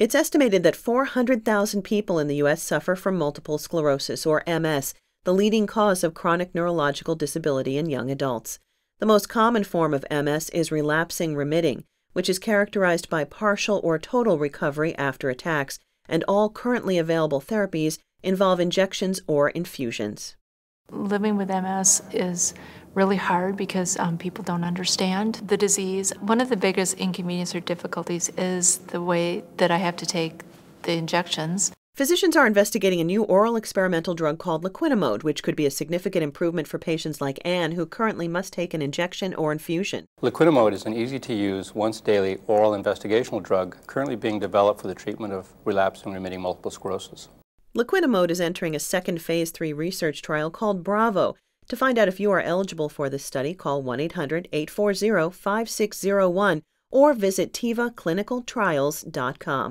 It's estimated that 400,000 people in the U.S. suffer from multiple sclerosis, or MS, the leading cause of chronic neurological disability in young adults. The most common form of MS is relapsing remitting, which is characterized by partial or total recovery after attacks, and all currently available therapies involve injections or infusions. Living with MS is really hard because um, people don't understand the disease. One of the biggest inconveniences or difficulties is the way that I have to take the injections. Physicians are investigating a new oral experimental drug called laquinimod, which could be a significant improvement for patients like Ann, who currently must take an injection or infusion. Laquinimod is an easy-to-use, once-daily oral investigational drug currently being developed for the treatment of relapsing remitting multiple sclerosis. Laquinimod is entering a second phase 3 research trial called BRAVO, to find out if you are eligible for this study, call 1 800 840 5601 or visit TevaClinicalTrials.com.